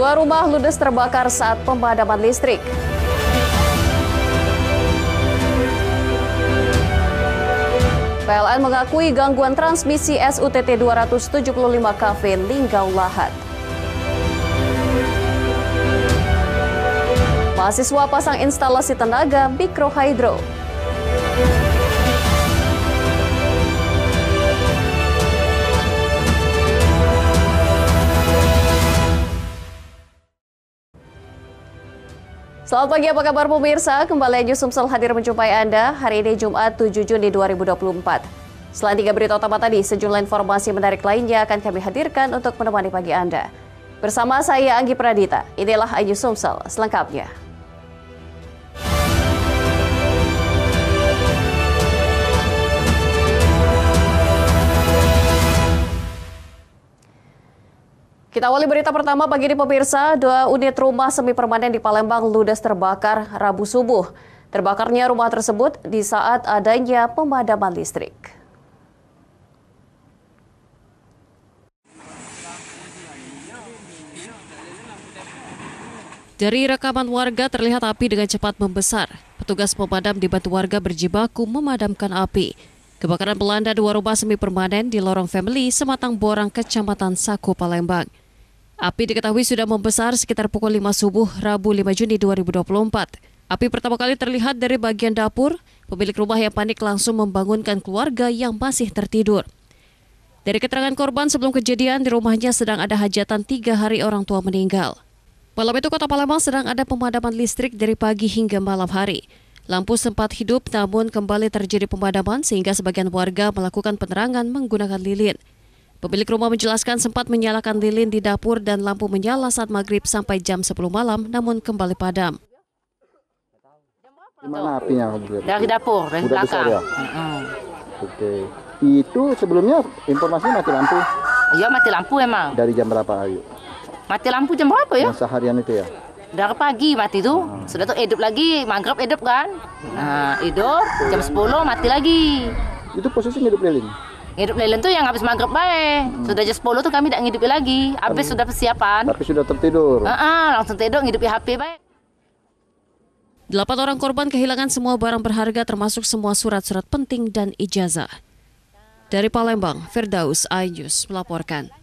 Dua rumah ludes terbakar saat pemadaman listrik. PLN mengakui gangguan transmisi SUTT 275 kV Linggau Lahat. Mahasiswa pasang instalasi tenaga mikrohidro. Selamat pagi, apa kabar pemirsa? Kembali News Sumsel hadir menjumpai Anda hari ini Jumat 7 Juni 2024. Selain tiga berita utama tadi, sejumlah informasi menarik lainnya akan kami hadirkan untuk menemani pagi Anda. Bersama saya Anggi Pradita, inilah Ayu Sumsel selengkapnya. Kita awali berita pertama pagi ini pemirsa, dua unit rumah semi permanen di Palembang ludes terbakar Rabu subuh. Terbakarnya rumah tersebut di saat adanya pemadaman listrik. Dari rekaman warga terlihat api dengan cepat membesar. Petugas pemadam dibantu warga berjibaku memadamkan api. Kebakaran melanda dua rumah semi permanen di lorong family Sematang Borang, Kecamatan Sako, Palembang. Api diketahui sudah membesar sekitar pukul 5 subuh Rabu 5 Juni 2024. Api pertama kali terlihat dari bagian dapur, pemilik rumah yang panik langsung membangunkan keluarga yang masih tertidur. Dari keterangan korban sebelum kejadian di rumahnya sedang ada hajatan tiga hari orang tua meninggal. Malam itu kota Palembang sedang ada pemadaman listrik dari pagi hingga malam hari. Lampu sempat hidup namun kembali terjadi pemadaman sehingga sebagian warga melakukan penerangan menggunakan lilin. Pemilik rumah menjelaskan sempat menyalakan lilin di dapur dan lampu menyala saat maghrib sampai jam 10 malam namun kembali padam. Di mana apinya? Dari dapur, dari Udah besar belakang. ya? Mm-mm. Oke. Itu sebelumnya informasinya mati lampu Iya mati lampu emang. dari jam berapa Ayu? Mati lampu jam berapa ya? Yang seharian itu ya? Dari pagi mati tuh. Sudah tuh hidup lagi, maghrib hidup kan. Nah, hidup jam 10 mati lagi. Itu posisinya hidup lilin. Hidup lilin tuh yang habis maghrib baik. Sudah jam 10 tuh kami tidak ngidupi lagi. Habis sudah persiapan. Tapi sudah tertidur. Ah, langsung tidur ngidupi HP baik. Delapan orang korban kehilangan semua barang berharga termasuk semua surat-surat penting dan ijazah. Dari Palembang, Firdaus Ayus melaporkan.